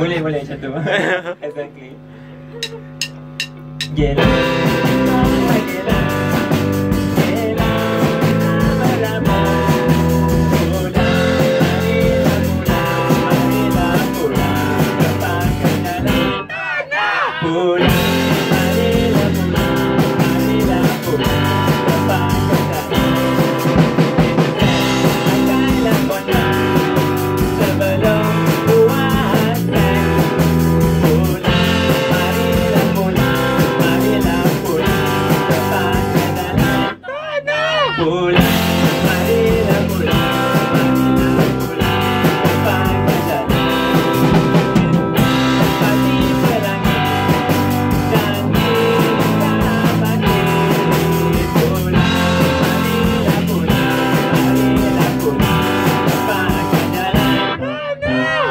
boleh boleh macam tu exactly gila Oh, yeah.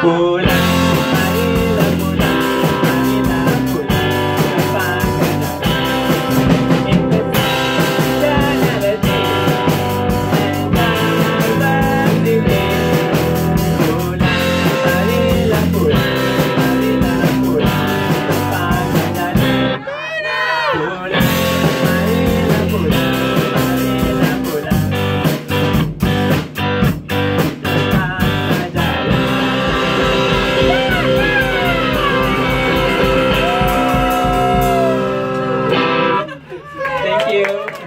Oh. Thank you.